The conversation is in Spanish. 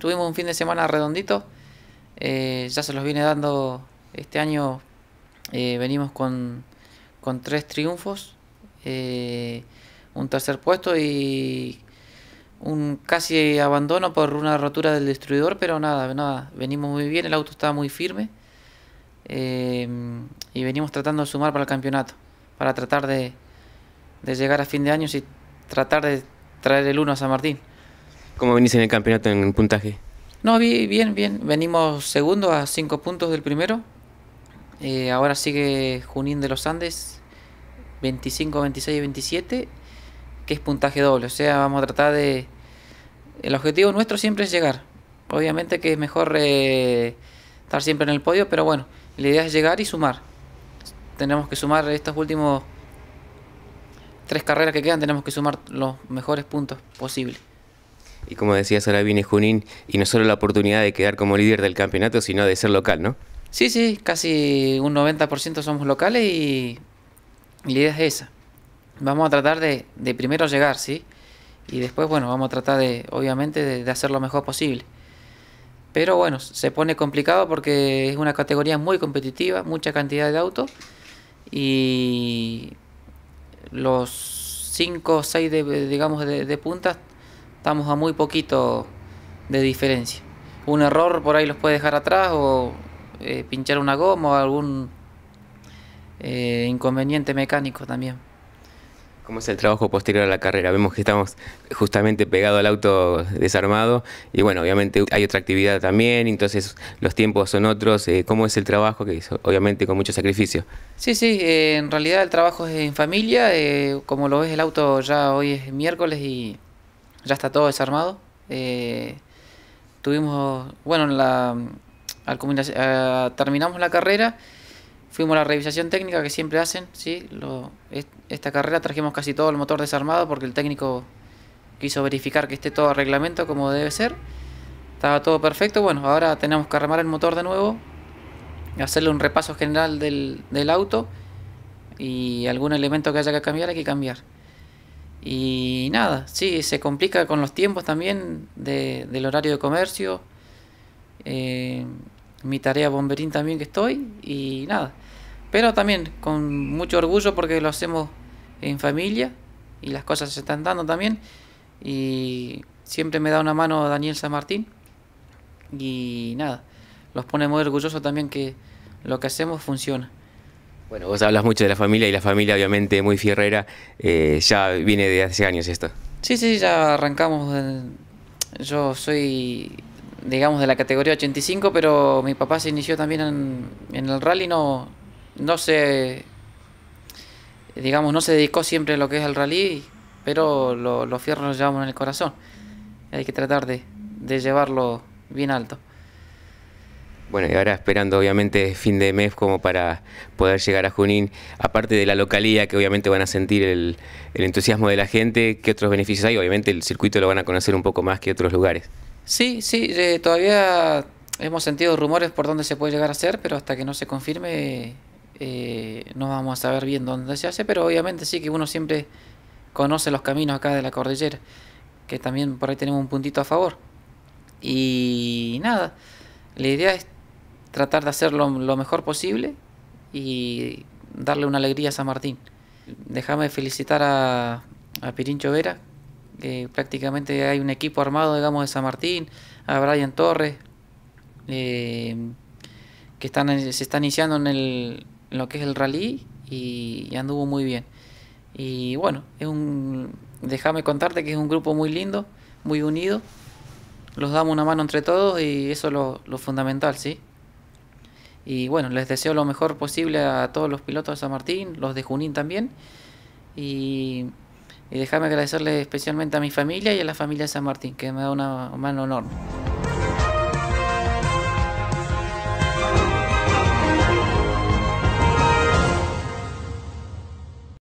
tuvimos un fin de semana redondito. Eh, ya se los viene dando este año. eh, venimos con, con tres triunfos, eh, un tercer puesto y un casi abandono por una rotura del destruidor, pero nada, nada, venimos muy bien, el auto estaba muy firme y venimos tratando de sumar para el campeonato, para tratar de, de llegar a fin de año y tratar de traer el 1 a San Martín. ¿Cómo venís en el campeonato en puntaje? No, bien, bien. Venimos segundo a cinco puntos del primero. Eh, ahora sigue Junín de los Andes, 25, 26 y 27, que es puntaje doble. O sea, vamos a tratar de... El objetivo nuestro siempre es llegar. Obviamente que es mejor eh, estar siempre en el podio, pero bueno, la idea es llegar y sumar. Tenemos que sumar estos últimos tres carreras que quedan, tenemos que sumar los mejores puntos posibles. Y como decías, ahora viene Junín y no solo la oportunidad de quedar como líder del campeonato, sino de ser local, ¿no? Sí, sí, casi un 90% somos locales y, la idea es esa. Vamos a tratar de, primero llegar, ¿sí? Y después, bueno, vamos a tratar de, obviamente, de, hacer lo mejor posible. Pero bueno, se pone complicado porque es una categoría muy competitiva, mucha cantidad de autos y los 5 o 6 de, digamos, de puntas estamos a muy poquito de diferencia. Un error por ahí los puede dejar atrás o eh, pinchar una goma o algún eh, inconveniente mecánico también. ¿Cómo es el trabajo posterior a la carrera? Vemos que estamos justamente pegado al auto desarmado y bueno, obviamente hay otra actividad también, entonces los tiempos son otros. eh, ¿Cómo es el trabajo? Que es obviamente con mucho sacrificio. Sí, sí, eh, en realidad el trabajo es en familia, eh, como lo ves el auto ya hoy es miércoles y ya está todo desarmado. Eh, tuvimos, bueno, en la, al ah, terminamos la carrera, fuimos a la revisación técnica que siempre hacen, ¿sí? Esta carrera trajimos casi todo el motor desarmado porque el técnico quiso verificar que esté todo a reglamento como debe ser. Estaba todo perfecto, bueno, ahora tenemos que armar el motor de nuevo, hacerle un repaso general del, del auto y algún elemento que haya que cambiar hay que cambiar. Y nada, sí, se complica con los tiempos también de- del horario de comercio. eh, mi tarea bomberín también que estoy y nada. Pero también con mucho orgullo porque lo hacemos en familia y las cosas se están dando también. Y siempre me da una mano Daniel San Martín. Y nada, los pone muy orgullosos también que lo que hacemos funciona. Bueno, vos hablas mucho de la familia y la familia obviamente muy fierrera, eh, ya viene de hace años esto. Sí, sí, ya arrancamos. Yo soy, digamos, de la categoría 85, pero mi papá se inició también en, el rally, no, no se, digamos, no se dedicó siempre a lo que es el rally, pero lo- los fierros los llevamos en el corazón. Hay que tratar de llevarlo bien alto. Bueno, y ahora esperando obviamente fin de mes como para poder llegar a Junín, aparte de la localía que obviamente van a sentir el, el entusiasmo de la gente, ¿qué otros beneficios hay? Obviamente el circuito lo van a conocer un poco más que otros lugares. Sí, sí, eh, todavía hemos sentido rumores por dónde se puede llegar a hacer, pero hasta que no se confirme eh, no vamos a saber bien dónde se hace, pero obviamente sí que uno siempre conoce los caminos acá de la cordillera, que también por ahí tenemos un puntito a favor. Y nada, la idea es tratar de hacerlo lo mejor posible y darle una alegría a San Martín. Déjame felicitar a, a Pirincho Vera, que prácticamente hay un equipo armado, digamos, de San Martín, a Brian Torres, eh, que están, se está iniciando en, el, lo que es el rally y, y anduvo muy bien. Y bueno, es un, déjame contarte que es un grupo muy lindo, muy unido. Los damos una mano entre todos y eso es lo, lo fundamental, ¿sí? Y bueno, les deseo lo mejor posible a todos los pilotos de San Martín, los de Junín también. Y, y déjame agradecerle especialmente a mi familia y a la familia de San Martín, que me da una mano enorme.